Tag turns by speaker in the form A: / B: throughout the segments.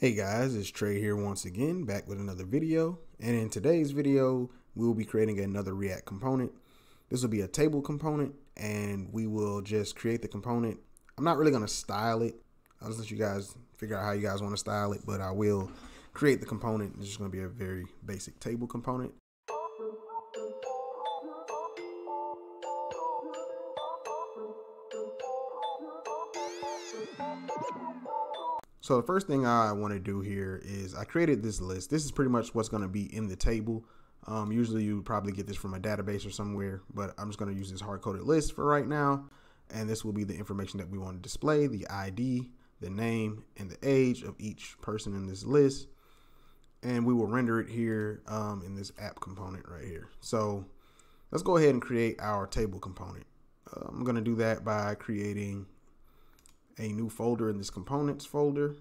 A: Hey guys, it's Tre' here once again, back with another video. And in today's video, we will be creating another React component. This will be a table component and we will just create the component. I'm not really going to style it. I'll just let you guys figure out how you guys want to style it, but I will create the component. It's just going to be a very basic table component. So the first thing I want to do here is I created this list. This is pretty much what's going to be in the table. Um, usually you probably get this from a database or somewhere, but I'm just going to use this hard-coded list for right now. And this will be the information that we want to display, the ID, the name, and the age of each person in this list. And we will render it here um, in this app component right here. So let's go ahead and create our table component. Uh, I'm going to do that by creating a new folder in this components folder.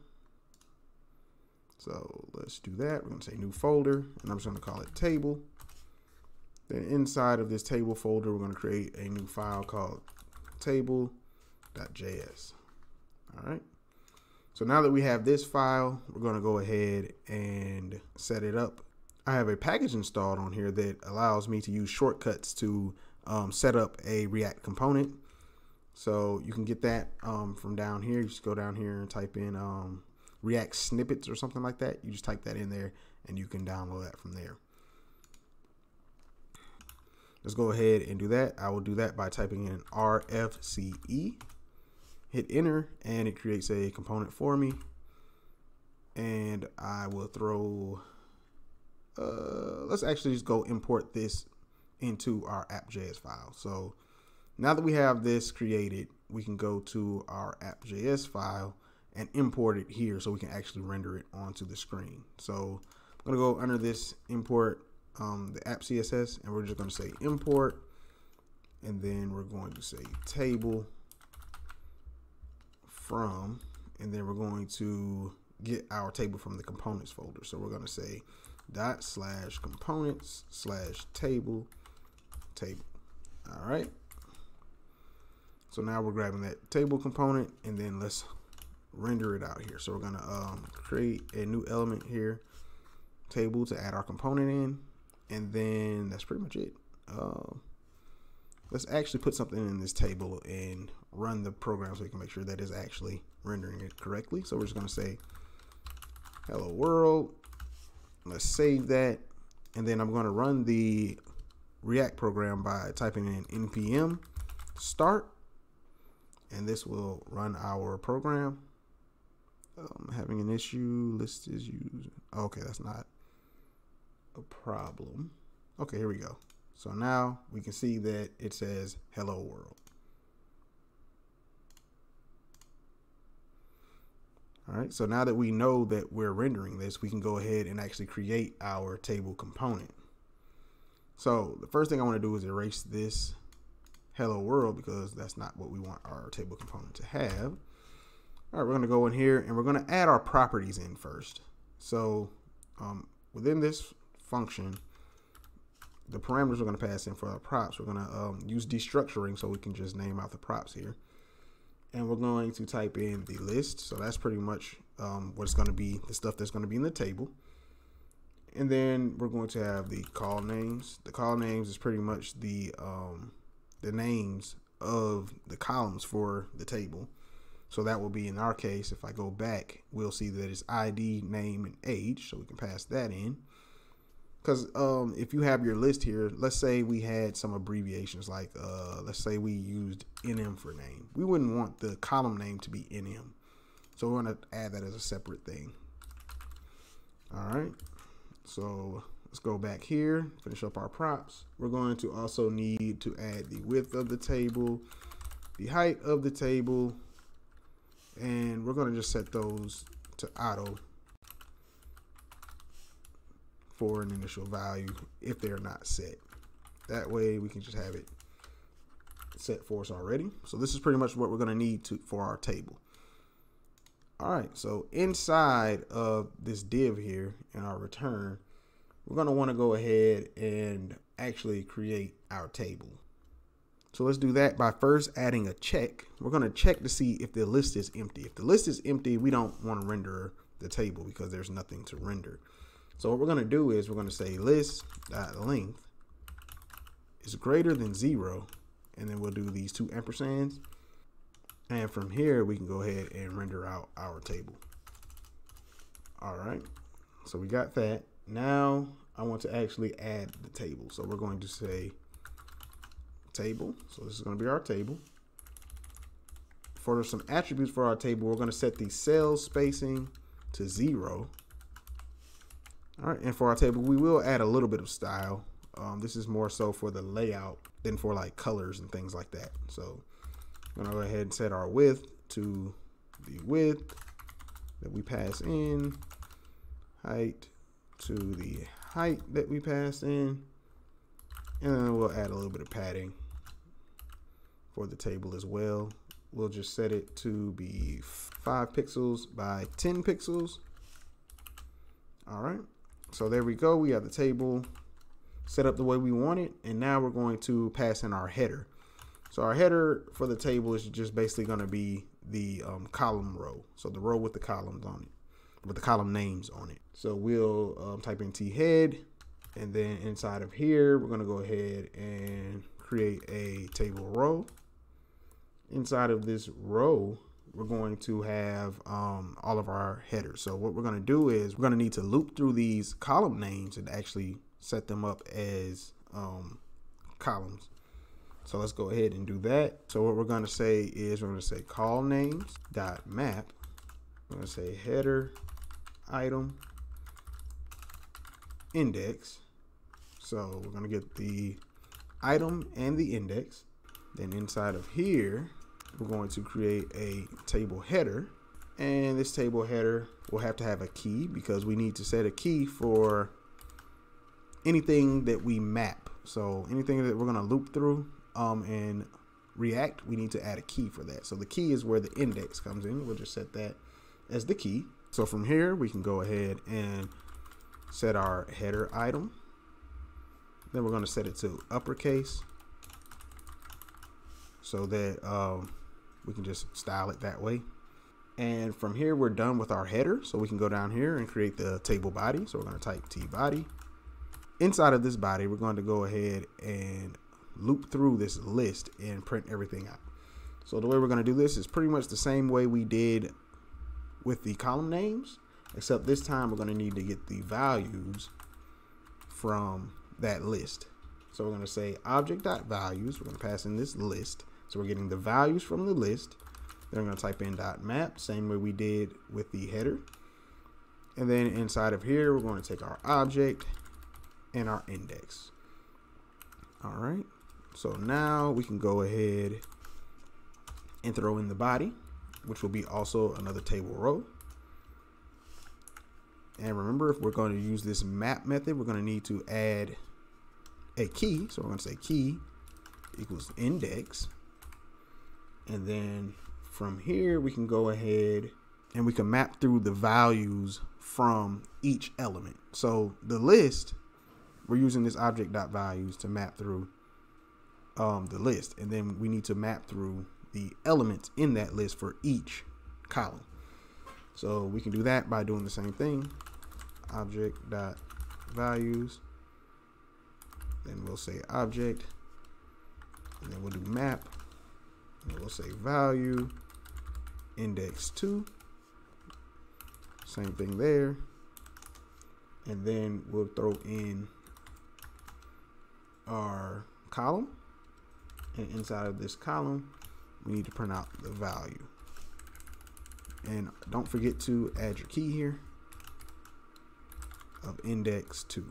A: So let's do that. We're going to say new folder, and I'm just going to call it table. Then inside of this table folder, we're going to create a new file called table.js. All right. So now that we have this file, we're going to go ahead and set it up. I have a package installed on here that allows me to use shortcuts to um, set up a React component. So you can get that um, from down here. You just go down here and type in um, React snippets or something like that. You just type that in there and you can download that from there. Let's go ahead and do that. I will do that by typing in RFCE. Hit enter and it creates a component for me. And I will throw, uh, let's actually just go import this into our app.js file. So now that we have this created, we can go to our app.js file and import it here so we can actually render it onto the screen. So I'm gonna go under this import um, the app CSS and we're just gonna say import and then we're going to say table from and then we're going to get our table from the components folder. So we're gonna say dot slash components slash table table. All right. So now we're grabbing that table component and then let's render it out here. So we're gonna um, create a new element here, table to add our component in. And then that's pretty much it. Uh, let's actually put something in this table and run the program so we can make sure that is actually rendering it correctly. So we're just gonna say hello world. Let's save that. And then I'm gonna run the React program by typing in npm start and this will run our program. Um, having an issue, list is used. Okay, that's not a problem. Okay, here we go. So now we can see that it says hello world. All right, so now that we know that we're rendering this, we can go ahead and actually create our table component. So the first thing I want to do is erase this hello world because that's not what we want our table component to have. All right, we're gonna go in here and we're gonna add our properties in first. So um, within this function, the parameters we're gonna pass in for our props, we're gonna um, use destructuring so we can just name out the props here. And we're going to type in the list. So that's pretty much um, what's gonna be the stuff that's gonna be in the table. And then we're going to have the call names. The call names is pretty much the um, the names of the columns for the table. So that will be in our case, if I go back, we'll see that it's ID, name, and age. So we can pass that in. Because um, if you have your list here, let's say we had some abbreviations like, uh, let's say we used NM for name. We wouldn't want the column name to be NM. So we're going to add that as a separate thing. All right. So Let's go back here, finish up our props. We're going to also need to add the width of the table, the height of the table, and we're going to just set those to auto for an initial value if they're not set. That way we can just have it set for us already. So this is pretty much what we're going to need to for our table. All right, so inside of this div here in our return, we're going to want to go ahead and actually create our table. So let's do that by first adding a check. We're going to check to see if the list is empty. If the list is empty, we don't want to render the table because there's nothing to render. So what we're going to do is we're going to say list dot length is greater than zero, and then we'll do these two ampersands. And from here, we can go ahead and render out our table. All right, so we got that. Now I want to actually add the table. So we're going to say table. So this is going to be our table. For some attributes for our table, we're going to set the cell spacing to zero. All right, and for our table, we will add a little bit of style. Um, this is more so for the layout than for like colors and things like that. So I'm gonna go ahead and set our width to the width that we pass in, height to the height that we passed in, and then we'll add a little bit of padding for the table as well. We'll just set it to be five pixels by 10 pixels. All right, so there we go. We have the table set up the way we want it. And now we're going to pass in our header. So our header for the table is just basically going to be the um, column row. So the row with the columns on it, with the column names on it. So we'll um, type in t head, and then inside of here, we're going to go ahead and create a table row. Inside of this row, we're going to have um, all of our headers. So what we're going to do is we're going to need to loop through these column names and actually set them up as um, columns. So let's go ahead and do that. So what we're going to say is we're going to say call names dot map. We're going to say header item index. So we're going to get the item and the index. Then inside of here, we're going to create a table header. And this table header will have to have a key because we need to set a key for anything that we map. So anything that we're going to loop through um, in React, we need to add a key for that. So the key is where the index comes in. We'll just set that as the key. So from here, we can go ahead and set our header item. Then we're going to set it to uppercase so that um, we can just style it that way. And from here, we're done with our header. So we can go down here and create the table body. So we're going to type T body inside of this body, we're going to go ahead and loop through this list and print everything out. So the way we're going to do this is pretty much the same way we did with the column names, except this time we're going to need to get the values from that list. So we're going to say object.values. We're going to pass in this list. So we're getting the values from the list. Then we're going to type in dot .map, same way we did with the header. And then inside of here, we're going to take our object and our index. All right. So now we can go ahead and throw in the body, which will be also another table row. And remember, if we're going to use this map method, we're going to need to add a key. So we're going to say key equals index. And then from here, we can go ahead and we can map through the values from each element. So the list we're using this object dot values to map through um, the list, and then we need to map through the elements in that list for each column. So we can do that by doing the same thing, object dot values. Then we'll say object, and then we'll do map, and we'll say value index two. Same thing there. And then we'll throw in our column. And inside of this column, we need to print out the value. And don't forget to add your key here of index 2.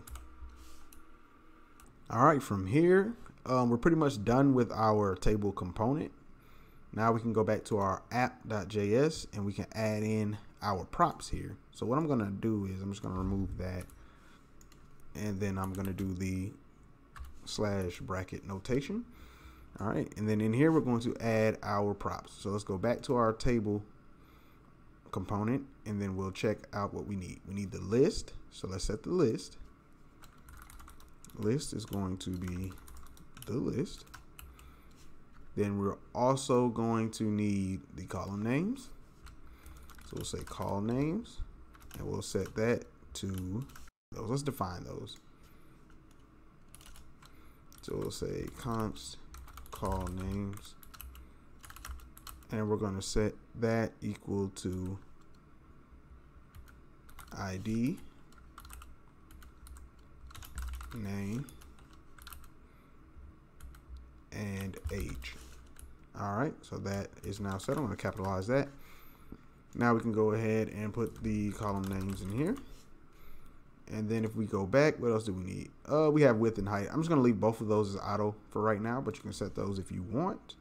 A: All right, from here, um, we're pretty much done with our table component. Now we can go back to our app.js and we can add in our props here. So what I'm going to do is I'm just going to remove that. And then I'm going to do the slash bracket notation. All right, and then in here, we're going to add our props. So let's go back to our table component, and then we'll check out what we need. We need the list. So let's set the list. List is going to be the list. Then we're also going to need the column names. So we'll say call names and we'll set that to those. Let's define those. So we'll say const call names and we're going to set that equal to ID name and age. All right, so that is now set. I'm going to capitalize that. Now we can go ahead and put the column names in here. And then if we go back, what else do we need? Uh, we have width and height. I'm just going to leave both of those as auto for right now, but you can set those if you want.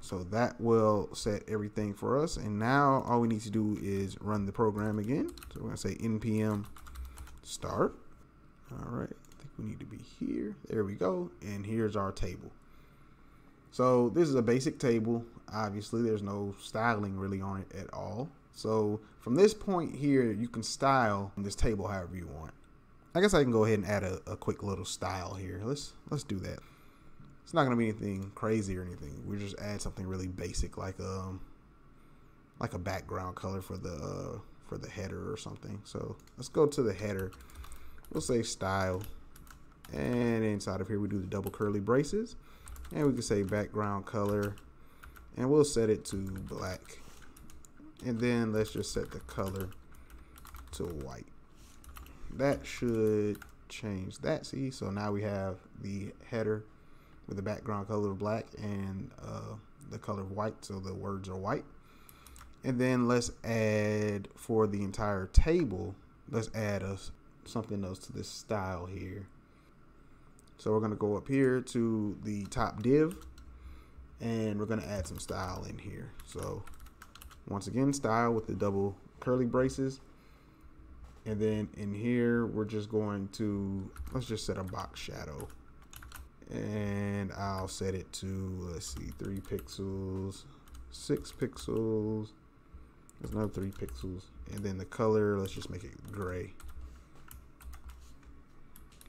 A: So that will set everything for us. And now all we need to do is run the program again. So we're going to say npm start. All right, I think we need to be here. There we go. And here's our table. So this is a basic table. Obviously, there's no styling really on it at all. So from this point here, you can style this table however you want. I guess I can go ahead and add a, a quick little style here. Let's let's do that. It's not gonna be anything crazy or anything. We just add something really basic like um like a background color for the uh, for the header or something. So let's go to the header. We'll say style, and inside of here we do the double curly braces, and we can say background color, and we'll set it to black. And then let's just set the color to white. That should change that. See, so now we have the header with the background color black and uh, the color white, so the words are white. And then let's add for the entire table, let's add a, something else to this style here. So we're going to go up here to the top div and we're going to add some style in here. So once again, style with the double curly braces. And then in here, we're just going to, let's just set a box shadow. And I'll set it to let's see three pixels six pixels. There's another three pixels. And then the color let's just make it gray.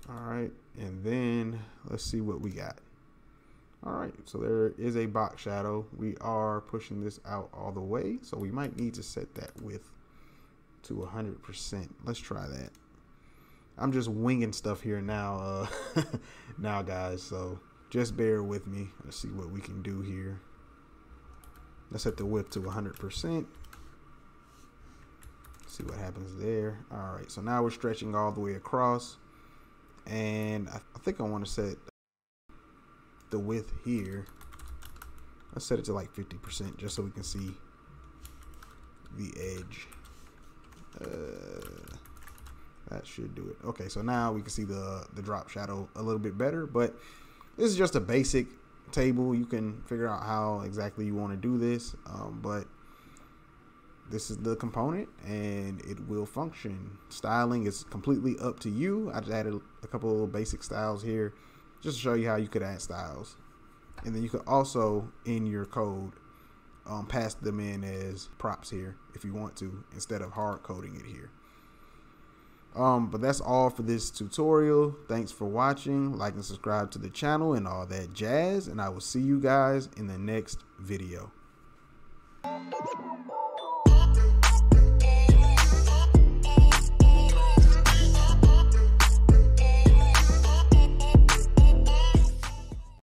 A: All right and then let's see what we got all right so there is a box shadow we are pushing this out all the way so we might need to set that width to 100% let's try that I'm just winging stuff here now, uh, now, guys. So just bear with me. Let's see what we can do here. Let's set the width to 100%. See what happens there. All right, so now we're stretching all the way across. And I, I think I want to set the width here. Let's set it to like 50% just so we can see the edge. Uh, that should do it. Okay, so now we can see the, the drop shadow a little bit better, but this is just a basic table. You can figure out how exactly you want to do this, um, but this is the component and it will function. Styling is completely up to you. I just added a couple of basic styles here just to show you how you could add styles. And then you could also, in your code, um, pass them in as props here if you want to, instead of hard coding it here. Um, but that's all for this tutorial. Thanks for watching. Like and subscribe to the channel and all that jazz. And I will see you guys in the next video.